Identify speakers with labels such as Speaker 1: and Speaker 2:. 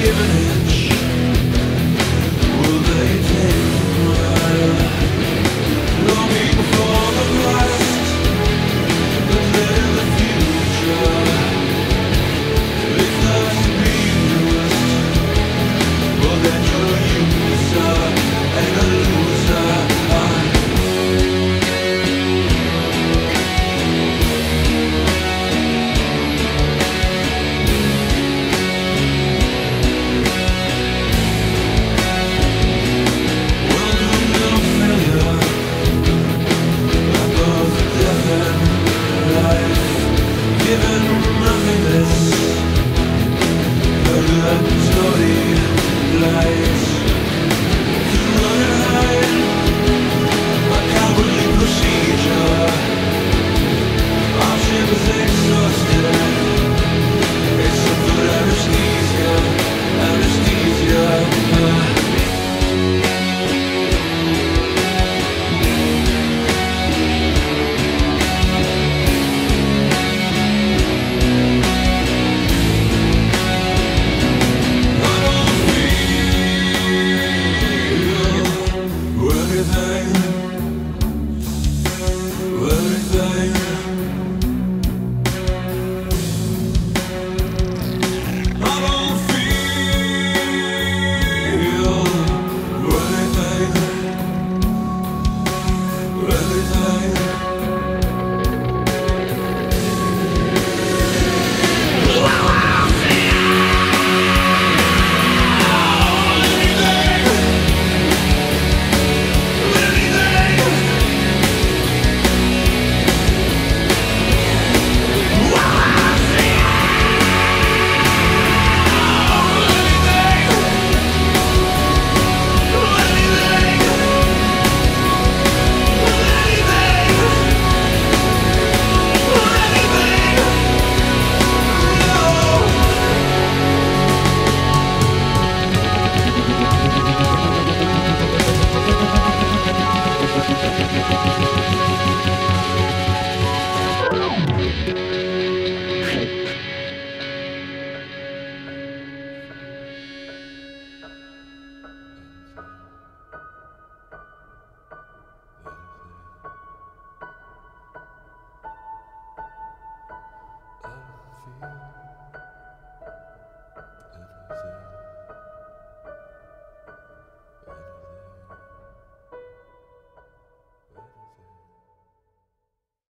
Speaker 1: given him.